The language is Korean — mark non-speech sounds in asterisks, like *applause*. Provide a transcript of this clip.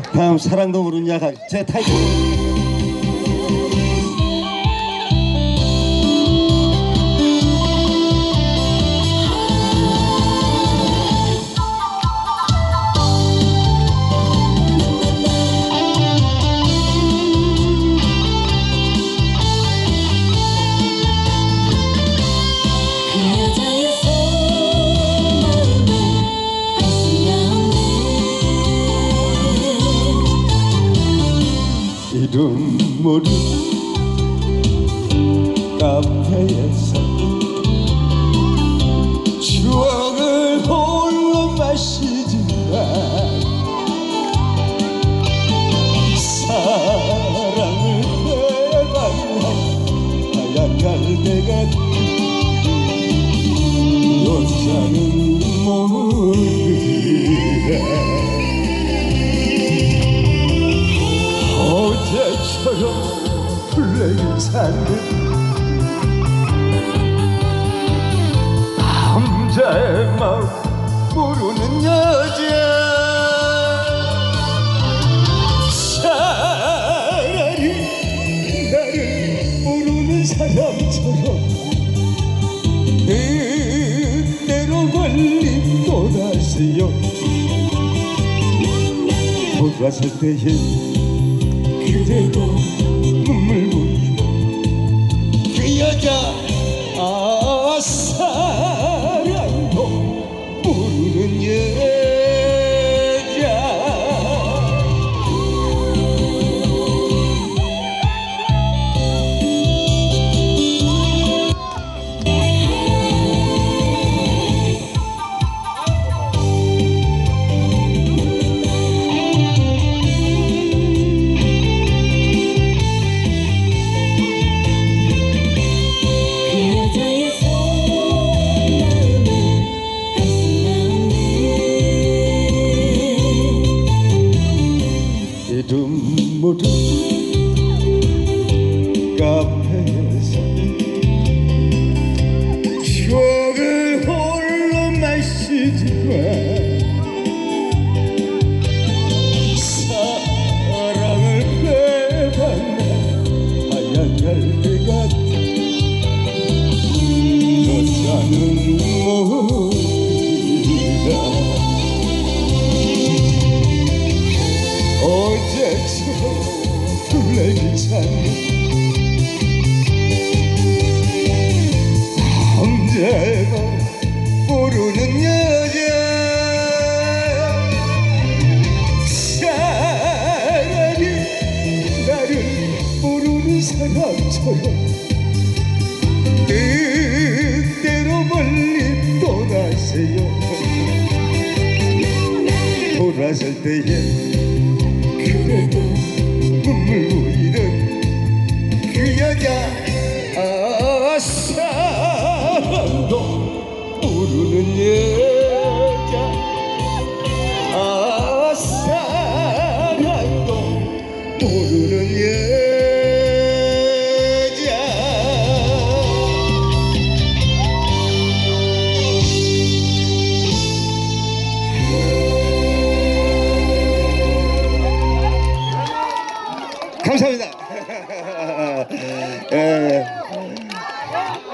다음 사랑도 모르냐 제 타이틀 모르 카페에서 추억을 홀로 마시지만 사랑을 해방한 하얀 갈대 같은 여자는 모르 라 어제처럼 플레이 산는 남자의 마음 모르는 여자. 차라리 나를 모르는 사람처럼 그대로 걸림 또다시요. 돌아설 때에 그대도 카페에서 추억을 홀로 마시지만 사랑을 빼봤나 하얀 갈대 같은 여자는 모르라 어제처럼 플레이 찾 사람처럼 그대로 멀리 떠나세요. 돌아설 때에 감사합니다. *laughs* 예.